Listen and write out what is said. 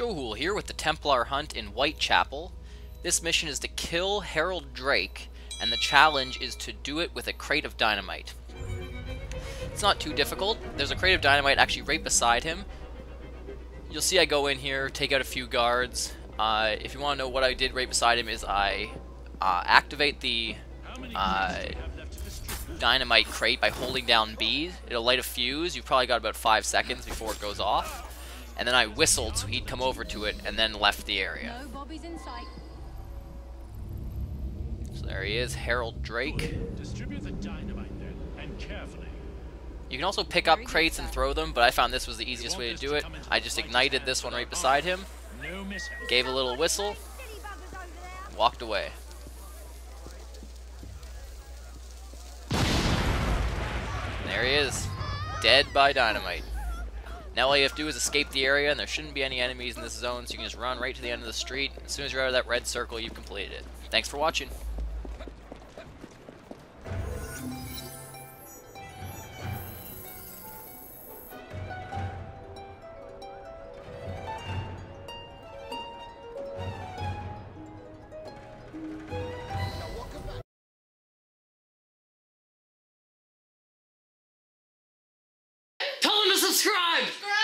Joehoul here with the Templar Hunt in Whitechapel. This mission is to kill Harold Drake, and the challenge is to do it with a crate of dynamite. It's not too difficult. There's a crate of dynamite actually right beside him. You'll see I go in here, take out a few guards. Uh, if you want to know what I did right beside him is I uh, activate the uh, dynamite crate by holding down B. It'll light a fuse. You've probably got about five seconds before it goes off and then I whistled so he'd come over to it, and then left the area. So there he is, Harold Drake. You can also pick up crates and throw them, but I found this was the easiest way to do it. I just ignited this one right beside him, gave a little whistle, walked away. There he is, dead by dynamite. Now all you have to do is escape the area, and there shouldn't be any enemies in this zone, so you can just run right to the end of the street. As soon as you're out of that red circle, you've completed it. Thanks for watching. To subscribe!